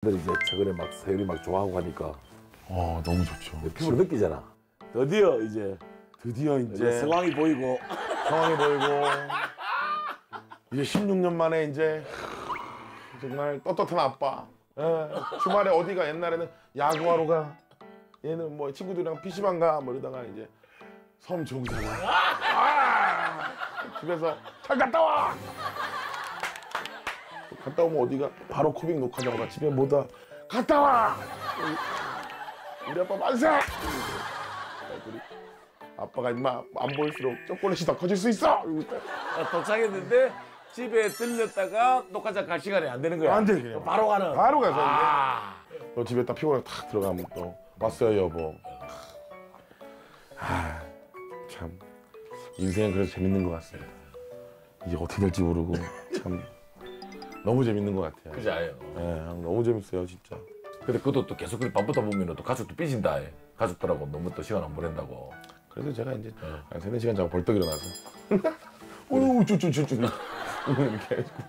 근데 이제 최근에 막 세율이 막 좋아하고 하니까 어 너무 좋죠. 피부로 느끼잖아. 드디어 이제 드디어 이제 이제 상황이 보이고 상황이 보이고 이제 16년 만에 이제 정말 떳떳한 아빠. 예, 주말에 어디가 옛날에는 야구하러 가. 얘는 뭐 친구들이랑 PC방 가. 뭐 이러다가 이제 섬 종사가. 아! 집에서 잘 갔다 와. 갔다 오면 어디가 바로 코빅 녹화자마자 집에 뭐다 갔다 와. 우리 아빠 만세. 아빠가 임마 안 보일수록 초콜릿이 더 커질 수 있어. 아, 도착했는데 집에 들렸다가 녹화장 갈 시간이 안 되는 거야. 안 돼, 그냥. 바로 가는. 바로 가서 아. 너 집에 딱 피곤해 탁 들어가면 또 왔어요 여보. 아 참 인생은 그래서 재밌는 것 같습니다. 이제 어떻게 될지 모르고 참 너무 재밌는 것 같아요. 그지 않아요. 예, 너무 재밌어요 진짜. 근데 그것도 또 계속 그렇게 바쁘다 보면 또 가족도 삐진다. 해. 가족들하고 너무 또 시간 안 보낸다고. 그래서 제가 이제 한 세네 시간 자고 벌떡 일어나서 어우 쭈쭈쭈쭈 이렇게 해가지고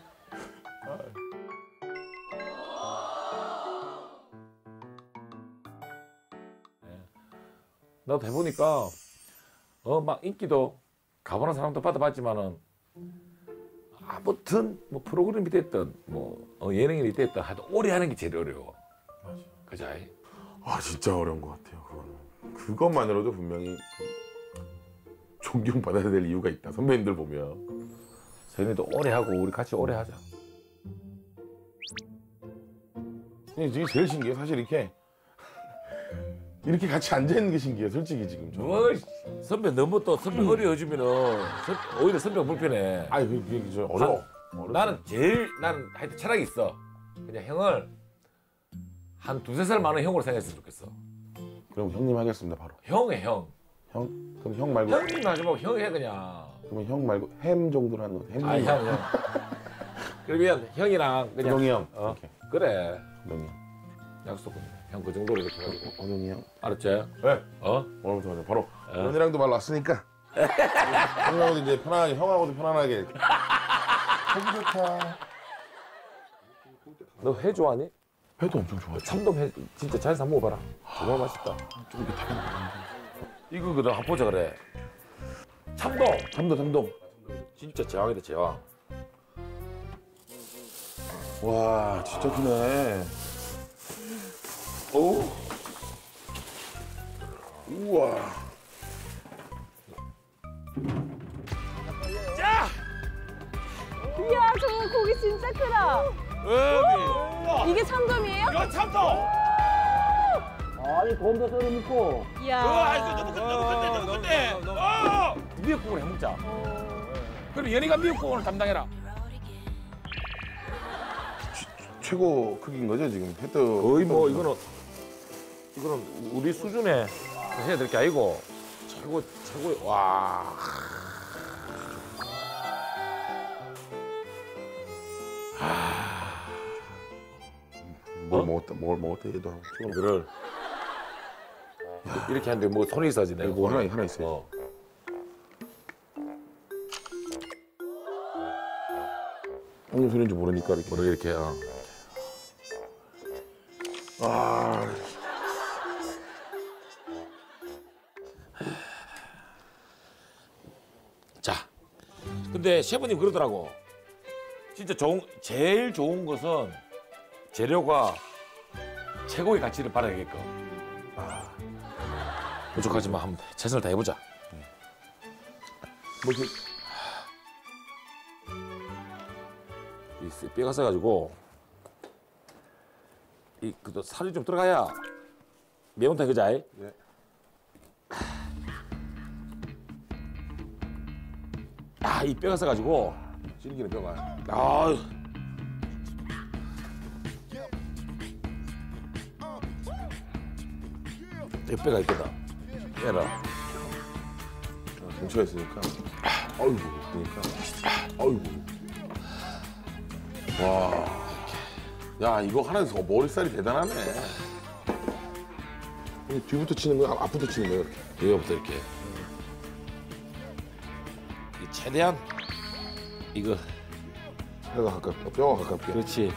나도 해보니까 어 막 인기도 가보는 사람도 받아봤지만은 아무튼 뭐 프로그램이 됐든 뭐 어, 예능이 됐든 하여튼 오래 하는 게 제일 어려워. 아이? 아 진짜 어려운 것 같아요 그거는 그것만으로도 분명히 그 존경받아야 될 이유가 있다 선배님들 보면 저희도 오래 하고 우리 같이 오래 하자. 이게 제일 신기해 사실 이렇게 이렇게 같이 앉아 있는 게 신기해 솔직히 지금 저뭐 선배 너무 또 선배 어려워지면은 선- 오히려 선배가 불편해. 아니 그게 그게 저 어려워. 나는 제일 나는 하여튼 철학이 있어. 그냥 형을 한 두세 살 많은 형으로 생각했으면 좋겠어. 그럼 형님 하겠습니다 바로 형해 형. 형 그럼 형 말고 형님 하지 말고 형해 그냥. 그러면 형 말고 햄 정도로 하는 거 햄 아형 형. 그러면 형이랑 그냥 호동이 형어 이렇게 그래 호동이 형 약속 형 그 정도로 이렇게 해가지고 호동이 형 알았지? 네. 어? 오늘부터 그냥 바로 형이랑도 말 났으니까 형하고도 이제 편안하게 형하고도 편안하게 너무 좋다 너 회 좋아하니? 회도 엄청 좋아해 참돔 회 진짜 한번 먹어봐라. 정말 맛있다. 이거 그래 한번 보자 그래. 참돔 참돔 참돔 진짜 제왕이다 제왕. 와 진짜 크네 곰도 썰어 먹고. 이야. 너무 큰데 너무 큰데 너무 큰데. 미역국을 해 먹자. 그럼 연희가 미역국을 담당해라. 최고 크기인 거죠 지금 회도 거의 뭐 이거는 이거는 우리 수준에 해야 될 게 아니고 최고 최고 와. 뭘 어? 먹었다 뭘 먹었다 얘도 하고 지금 이거를 이렇게 하는데 뭐 손이 있어야지 내가. 뭐 하나 하나 있어요 어. 형님 소리인지 모르니까 이렇게 뭐를 이렇게 어. 아 자, 근데 셰프님 그러더라고. 진짜 좋은 제일 좋은 것은 재료가 최고의 가치를 발휘하게끔. 아, 부족하지만 한번 최선을 다해보자. 뭐지 이 뼈가 써가지고 이 그도 살이 좀 들어가야 매운탕 그자이. 네. 아, 이 뼈가 써가지고 질기는 뼈가 아. 이 뼈가 있거든. 빼라. 김치가 있으니까 아이고 그러니까 아이고 와 야 이거 하나에서 머리살이 대단하네 이게 뒤부터 치는 거야 앞부터 치는 거야 이렇게 여기부터 이렇게. 이 최대한 이거 혀가 가깝게 뼈가 가깝게 그렇지.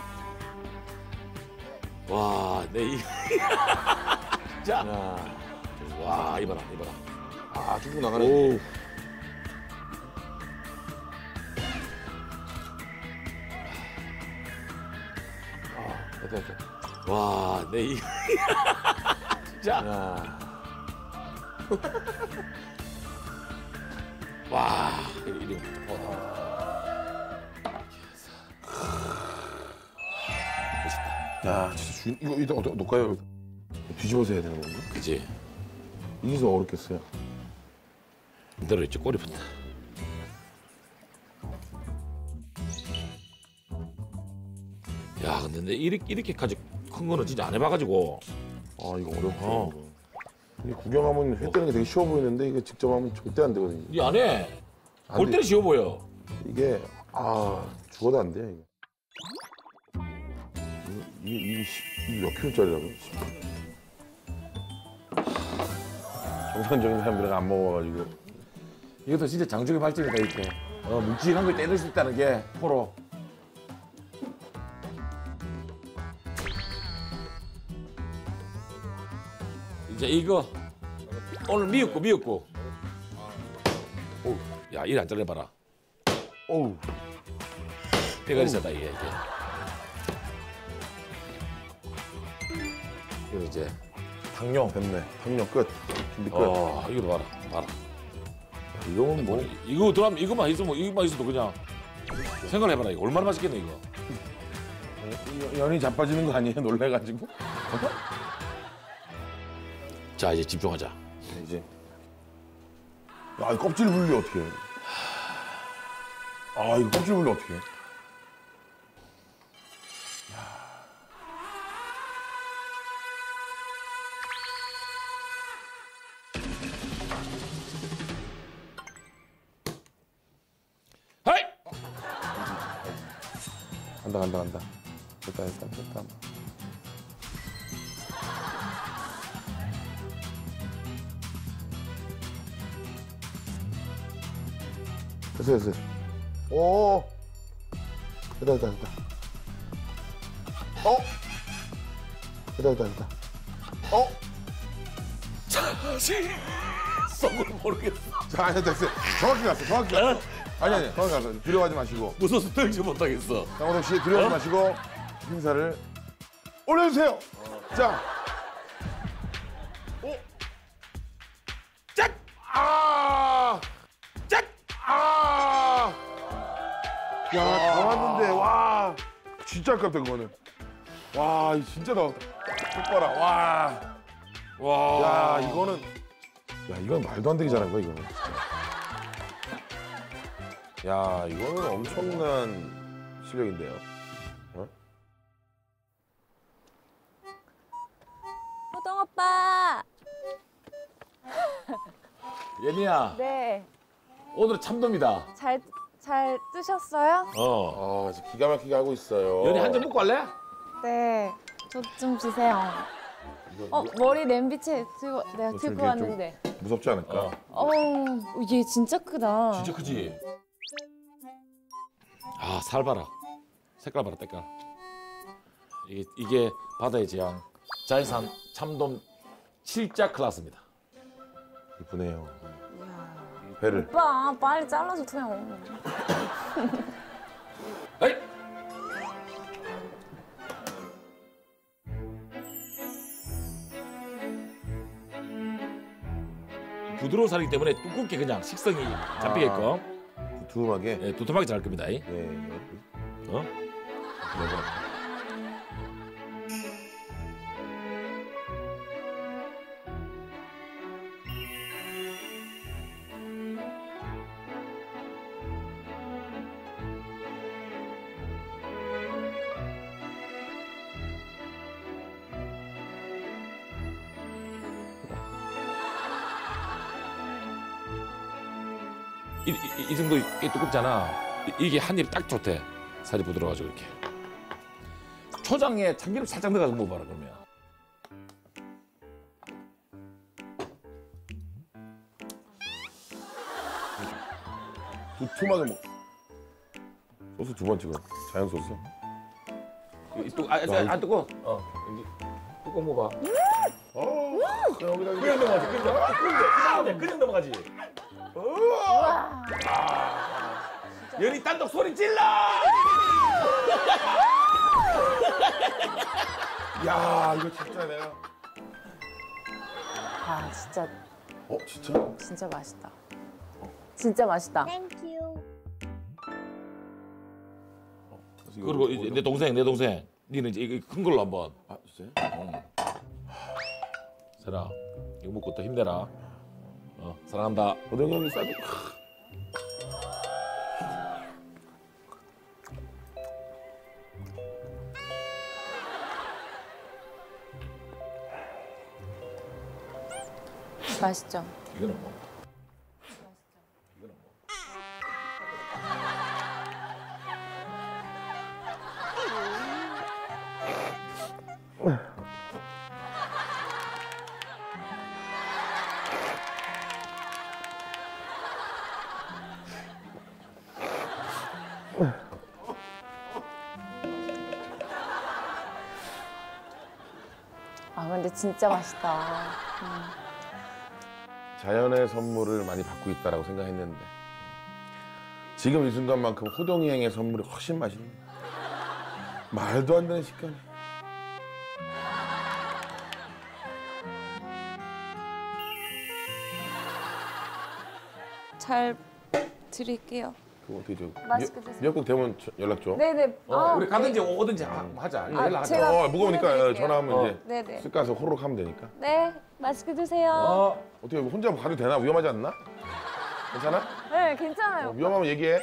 와, 내 이. 자, 와, 이봐라, 이봐라. 아 쭉쭉 나가네. 오. 됐다, 됐다. 와, 내 이. 자. 와, 이리 어, 야 진짜 주, 이거 이거 어떻게 놓을까요? 뒤집어서 해야 되는 건가? 그지? 이게 좀 어렵겠어요. 이대로 있지 꼬리 붙다. 야, 근데 내 이렇게 이렇게까지 큰 거는 진짜 안 해봐가지고. 아 이거 어렵다. 어. 이게 구경하면 회 뜨는 게 되게 쉬워 보이는데 이거 직접 하면 절대 안 되거든요. 이 안에 안 볼 돼. 때는 쉬워 보여. 이게 아 죽어도 안 돼요 이거. 이게 이게, 시- 이게 몇 킬로짜리라고? 정상적인 사람들은 안 먹어가지고 이것도 진짜 장족의 발전이다 이렇게. 어, 묵직한 걸 떼낼 수 있다는 게 포로. 이제 이거 오늘 미역국 미역국. 오, 야, 일안 잘려봐라. 어우 대가리 싸다 이게. 이게. 이거 이제 당뇨. 됐네. 당뇨 끝. 준비 끝. 어, 이거 봐라, 봐라. 이거는 뭐 이거 들어가면 이거만 있으면 이거만 있어도 그냥 생각해 봐라 이거 얼마나 맛있겠네 이거. 연이 자빠지는 거 아니에요? 놀래 가지고 자 이제 집중하자. 이제 아 껍질 분리 어떻게 해? 아 이거 껍질 분리 어떻게 해? 간다 간다 간다. 됐다 됐다 됐다. 됐어 됐어 오! 됐다 됐다 됐다. 어? 됐다 됐다 됐다. 어? 썩을 모르겠어. 자, 됐어요. 정확히 갔어, 정확히 갔어. 아니, 아니, 정확히 갔어. 두려워하지 마시고. 무서워서 떨지 못하겠어. 장호동 씨, 두려워하지 마시고, 행사를 올려주세요. 자. 오. 짝! 아! 짝! 아! 야, 다 왔는데, 와. 진짜 아깝다, 그거는. 와, 이 진짜 다 왔다. 똑봐라, 와. 와. 야, 이거는. 야, 이건 말도 안 되게 잘한 거야, 이거는. 야, 이거는 엄청난 실력인데요. 호동 오빠. 예니야 네. 오늘 참돔이다. 잘, 잘 뜨셨어요? 어. 아, 진짜 기가 막히게 하고 있어요. 연이 한잔 먹고 할래? 네. 저 좀 주세요. 이거, 어, 머리 냄비채 들고, 내가 좀 들고 왔는데. 무섭지 않을까? 어. 어, 얘 진짜 크다. 진짜 크지. 아 살 봐라. 색깔 봐라 색깔. 이게 이게 바다의 재앙 자연산 참돔 칠자 클라스입니다. 이쁘네요. 배를. 오빠, 빨리 잘라주세요. 에이! 부드러운 살이기 때문에 두껍게 그냥 식성이 잡히게끔 두툼하게. 예, 두툼하게 자를 겁니다. 이. 예. 어? 이, 정도 꽤 두껍잖아. 이- 이게 한 입 딱 좋대. 살이 부드러워가지고 이렇게. 초장에 참기름 살짝 넣어가지고 먹어봐라 그러면. 두툼하게 먹. 소스 두 번 찍어. 자연 소스. 이뚝안 뜨고 어 여기 뚜껑 먹어. 어, 여기다 그냥 넘어가지. 그냥 그냥 그냥 넘어가지. 연이 단독 소리 질러! 야 이거 진짜 내가. 아 진짜. 어 진짜? 진짜 맛있다. 진짜 맛있다. 그리고 이제 내 동생 내 동생. 니는 이제 이거 큰 걸로 한번. 아 진짜요? 세라 이거 먹고 또 힘내라. 어 사랑한다. 고등 형이 싸도 맛있죠. 이거는 뭐 진짜 맛있다. 자연의 선물을 많이 받고 있다라고 생각했는데 지금 이 순간만큼 호동이 형의 선물이 훨씬 맛있네. 말도 안 되는 식감이. 잘 드릴게요. 그거 어떻게 저 맛있게 미- 드세요. 미역국 되면 저- 연락 줘. 네네. 어, 아, 우리 가든지 오든지 하- 하자 아, 연락하자 제가 어 무거우니까 보내드릴게요. 전화하면 어. 이제 네네. 쓱 가서 호로록 하면 되니까. 네 맛있게 드세요. 어 어떻게 혼자 가도 되나? 위험하지 않나? 괜찮아? 네 어, 괜찮아요. 위험하면 얘기해.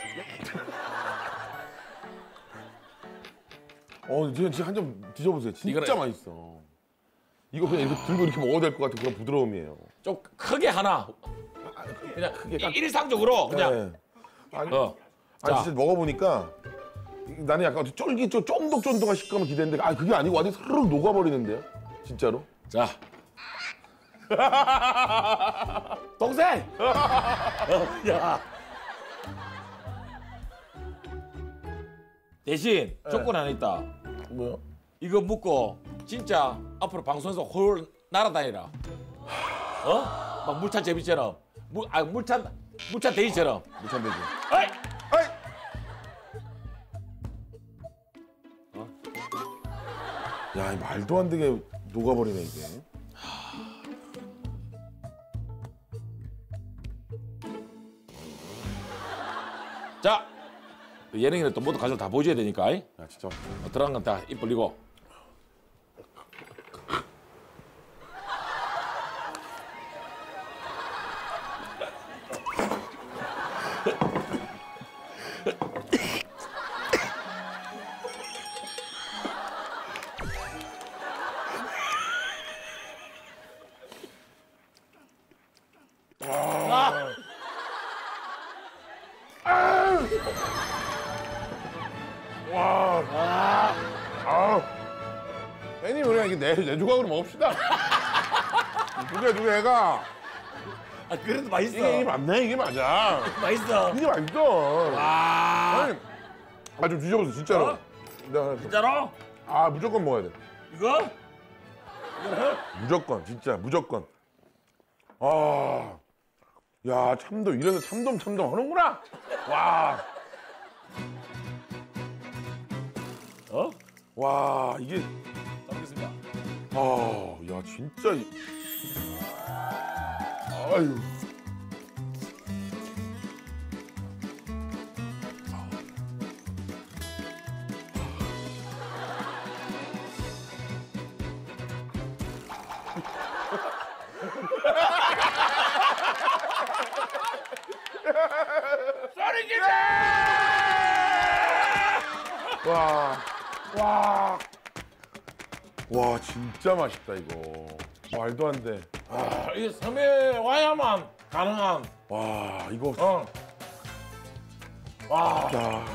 어, 지금 진짜 한 점 드셔보세요. 진짜 이거는- 맛있어. 이거 그냥 이렇게 들고 이렇게 먹어도 될 것 같은 그런 부드러움이에요. 좀 크게 하나 그냥 이- 일상적으로 그냥 네. 아니, 어 아니 자. 진짜 먹어보니까 나는 약간 쫄깃 쫄 쫀득쫀득한 식감을 기대했는데 아 그게 아니고 완전 스르륵 녹아버리는데요? 진짜로? 자. 동생! 어, 야. 대신 조건 하나 있다. 뭐야? 이거 묻고 진짜 앞으로 방송에서 홀 날아다니라. 어? 막 물찬 제비처럼. 물, 아, 물찬, 물찬 데이처럼. 무참되지. 어이! 아이! 야, 이 말도 안 되게 녹아버리네 이게. 자. 예능이는 또 모두 가족 다 보여줘야 되니까. 이? 야, 진짜. 어, 들어간 건다 입 벌리고. 애니 우리가 이게 내, 내 조각으로 먹읍시다. 두개 두 개가 아, 그래도 맛있어. 이게, 이게 맞네 이게 맞아. 맛있어. 이게 맛있어. 아, 아니, 아좀 드셔보세요 진짜로. 어? 나, 진짜로? 아 무조건 먹어야 돼. 이거? 무조건 진짜 무조건. 아, 야 참돔 이래서 참돔 참돔 하는구나. 와, 어? 와 이게. 아, 야 진짜. 이- 아유. 와, 와, 와 진짜 맛있다 이거. 말도 안 돼. 아, 이 섬에 와야만 가능한. 와 이거 어. 와, 야